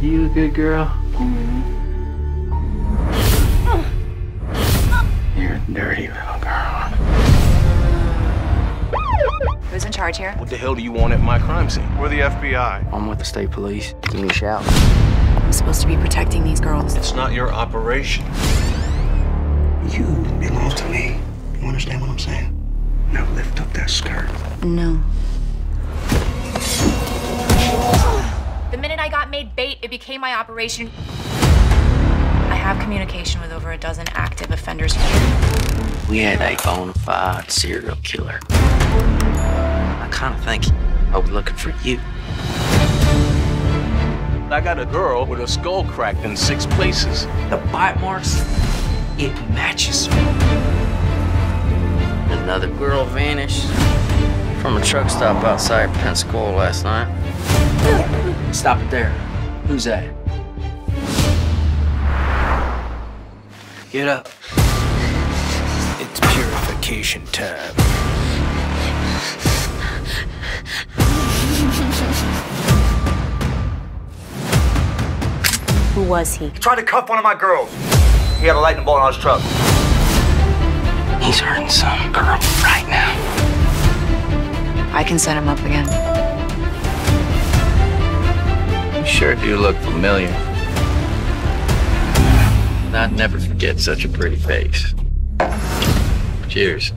You a good girl? You're a dirty little girl. Who's in charge here? What the hell do you want at my crime scene? We're the FBI. I'm with the state police. Give me a shout. I'm supposed to be protecting these girls. It's not your operation. You belong to me. You understand what I'm saying? Now lift up that skirt. No. The minute I got made bait, it became my operation. I have communication with over a dozen active offenders. We had a bona fide serial killer. I kind of think I was looking for you. I got a girl with a skull cracked in six places. The bite marks, it matches. me. Another girl vanished from a truck stop outside Pensacola last night. Stop it there. Who's that? Get up. It's purification time. Who was he? He tried to cuff one of my girls. He had a lightning bolt on his truck. He's hurting some girl right now. I can set him up again. Sure do look familiar. I'd never forget such a pretty face. Cheers.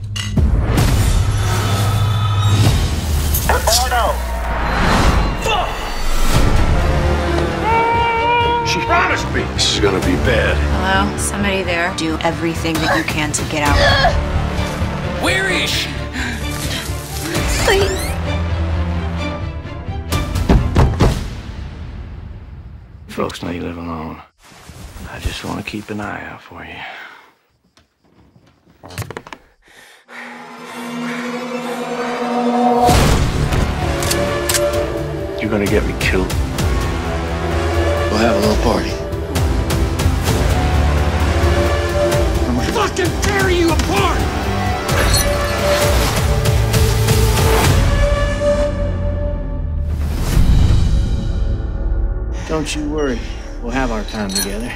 She promised me this is gonna be bad. Hello? Somebody there? Do everything that you can to get out. Where is she? Please. Folks know you live alone. I just want to keep an eye out for you. You're gonna get me killed. We'll have a little party. Don't you worry. We'll have our time together.